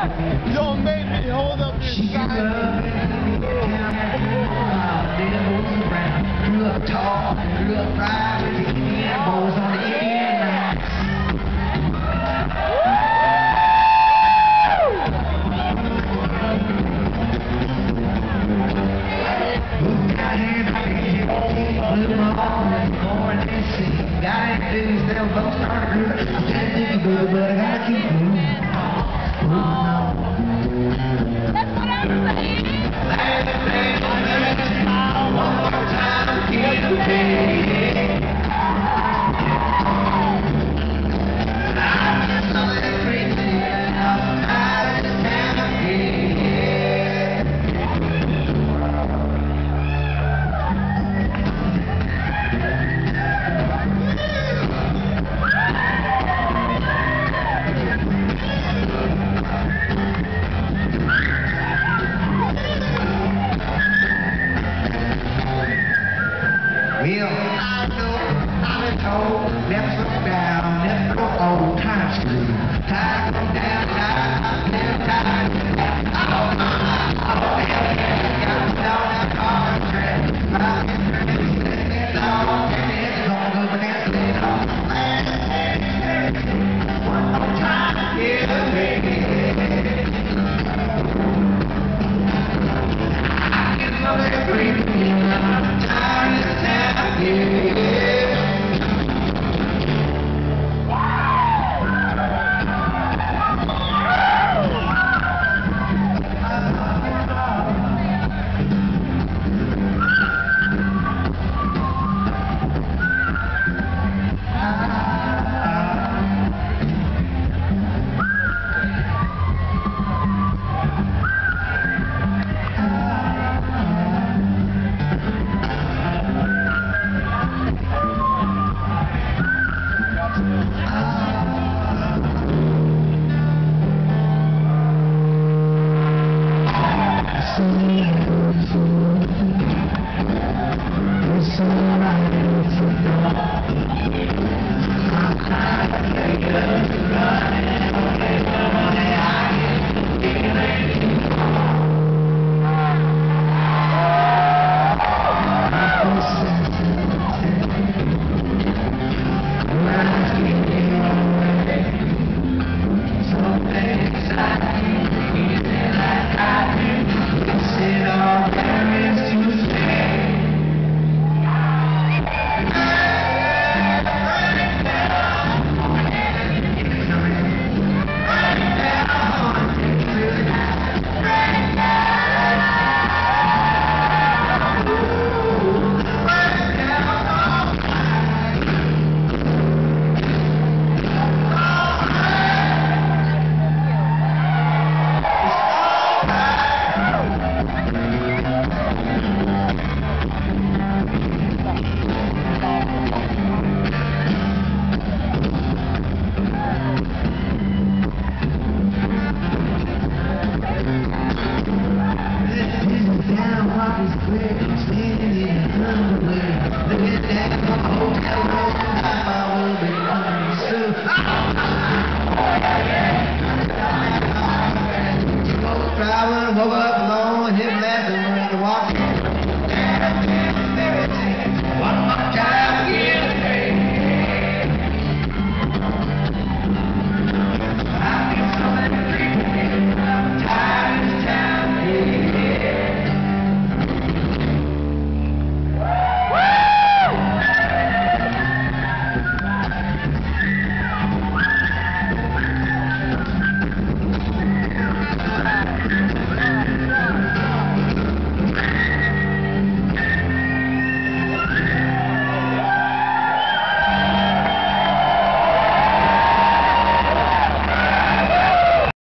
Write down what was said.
Don't make me hold up your sign. The Guys, dudes, they'll both start to I can't to think good, but I gotta keep moving. That's what everybody Well, I know I've been told never look down, never go old time screw. Time down, down, down. and we're in the walk.